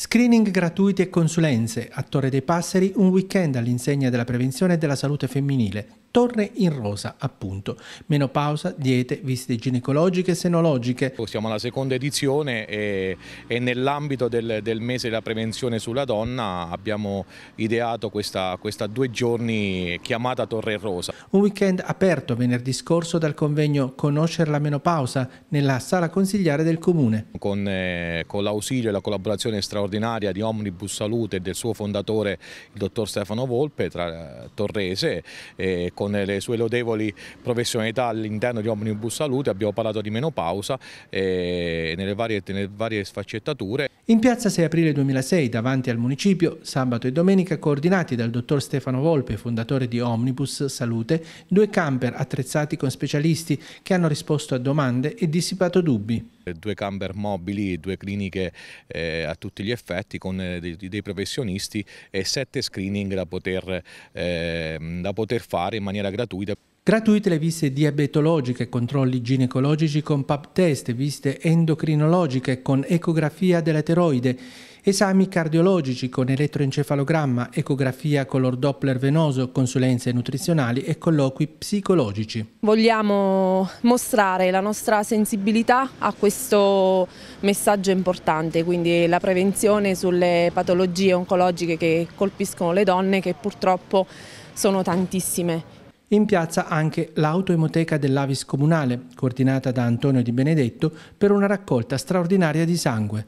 Screening gratuiti e consulenze. A Torre dei Passeri un weekend all'insegna della prevenzione e della salute femminile. Torre in rosa, appunto. Menopausa, diete, visite ginecologiche e senologiche. Siamo alla seconda edizione e, e nell'ambito del, del, mese della prevenzione sulla donna abbiamo ideato questa, questa due giorni chiamata Torre in rosa. Un weekend aperto venerdì scorso dal convegno Conoscere la menopausa nella sala consigliare del Comune. Con, eh, con l'ausilio e la collaborazione straordinaria di Omnibus Salute e del suo fondatore, il dottor Stefano Volpe, tra, eh, Torrese, eh, con le sue lodevoli professionalità all'interno di Omnibus Salute abbiamo parlato di menopausa eh, nelle, varie, nelle varie sfaccettature. In piazza 6 aprile 2006, davanti al municipio, sabato e domenica, coordinati dal dottor Stefano Volpe, fondatore di Omnibus Salute, due camper attrezzati con specialisti che hanno risposto a domande e dissipato dubbi due camper mobili, due cliniche eh, a tutti gli effetti con eh, dei, dei, professionisti e sette screening da poter, eh, da poter fare in maniera gratuita. Gratuite le visite diabetologiche, controlli ginecologici con pap test, visite endocrinologiche con ecografia della tiroide, esami cardiologici con elettroencefalogramma, ecografia color Doppler venoso, consulenze nutrizionali e colloqui psicologici. Vogliamo mostrare la nostra sensibilità a questo messaggio importante, quindi la prevenzione sulle patologie oncologiche che colpiscono le donne che purtroppo sono tantissime. In piazza anche l'autoemoteca dell'Avis Comunale, coordinata da Antonio Di Benedetto per una raccolta straordinaria di sangue.